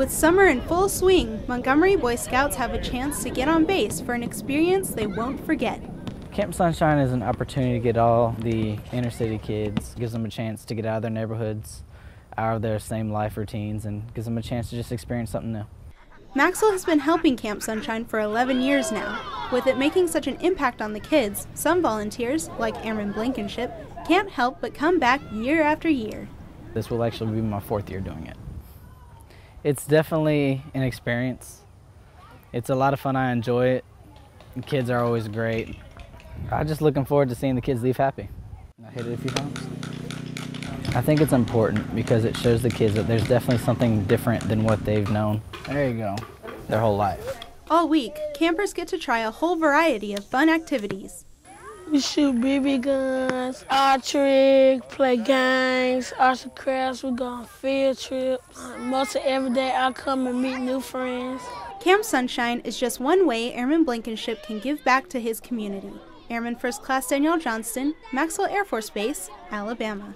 With summer in full swing, Montgomery Boy Scouts have a chance to get on base for an experience they won't forget. Camp Sunshine is an opportunity to get all the inner city kids, gives them a chance to get out of their neighborhoods, out of their same life routines, and gives them a chance to just experience something new. Maxwell has been helping Camp Sunshine for 11 years now. With it making such an impact on the kids, some volunteers, like Airman Blankenship, can't help but come back year after year. This will actually be my fourth year doing it. It's definitely an experience. It's a lot of fun. I enjoy it. The kids are always great. I'm just looking forward to seeing the kids leave happy. I hit it a few times. I think it's important because it shows the kids that there's definitely something different than what they've known. There you go. Their whole life. All week, campers get to try a whole variety of fun activities. We shoot BB guns, archery, play games, arts and crafts. We go on field trips. Most of every day I come and meet new friends. Camp Sunshine is just one way Airman Blankenship can give back to his community. Airman First Class Danielle Johnston, Maxwell Air Force Base, Alabama.